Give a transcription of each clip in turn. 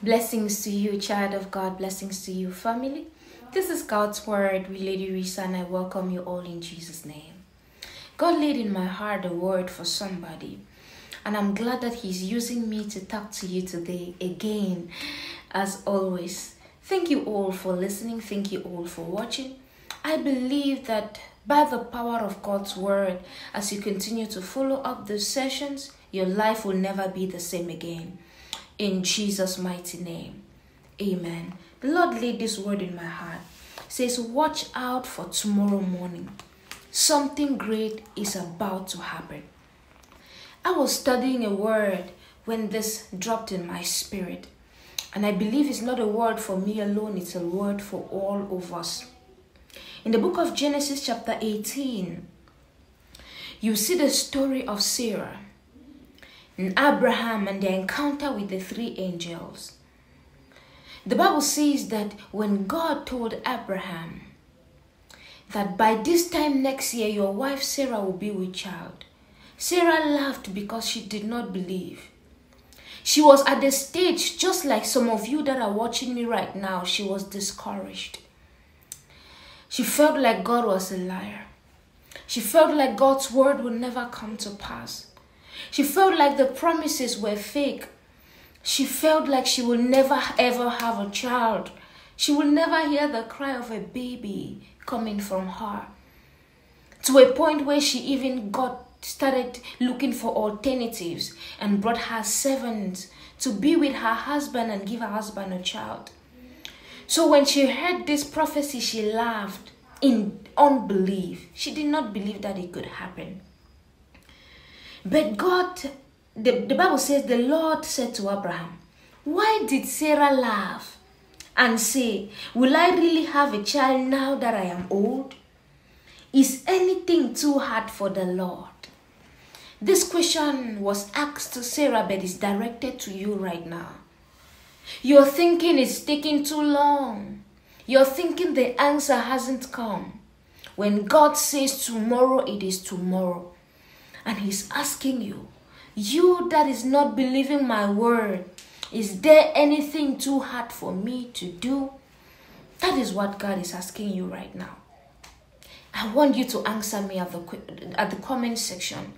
Blessings to you, child of God. Blessings to you, family. This is God's Word with Lady Risa, and I welcome you all in Jesus' name. God laid in my heart a word for somebody, and I'm glad that He's using me to talk to you today again, as always. Thank you all for listening. Thank you all for watching. I believe that by the power of God's Word, as you continue to follow up the sessions, your life will never be the same again. In Jesus' mighty name. Amen. The Lord laid this word in my heart. It says, Watch out for tomorrow morning. Something great is about to happen. I was studying a word when this dropped in my spirit. And I believe it's not a word for me alone, it's a word for all of us. In the book of Genesis, chapter 18, you see the story of Sarah Abraham and their encounter with the three angels. The Bible says that when God told Abraham that by this time next year your wife Sarah will be with child, Sarah laughed because she did not believe. She was at the stage, just like some of you that are watching me right now, she was discouraged. She felt like God was a liar. She felt like God's word would never come to pass. She felt like the promises were fake. She felt like she will never ever have a child. She will never hear the cry of a baby coming from her. To a point where she even got started looking for alternatives and brought her servants to be with her husband and give her husband a child. So when she heard this prophecy, she laughed in unbelief. She did not believe that it could happen. But God, the, the Bible says, the Lord said to Abraham, Why did Sarah laugh and say, Will I really have a child now that I am old? Is anything too hard for the Lord? This question was asked to Sarah, but is directed to you right now. You're thinking is taking too long. You're thinking the answer hasn't come. When God says tomorrow, it is tomorrow. And He's asking you, you that is not believing my word, is there anything too hard for me to do? That is what God is asking you right now. I want you to answer me at the, at the comment section.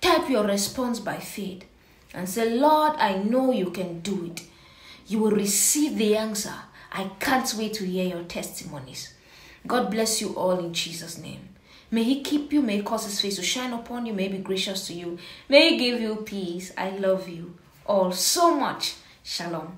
Type your response by faith and say, Lord, I know you can do it. You will receive the answer. I can't wait to hear your testimonies. God bless you all in Jesus' name. May he keep you, may he cause his face to shine upon you, may he be gracious to you, may he give you peace. I love you all so much. Shalom.